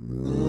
Mm.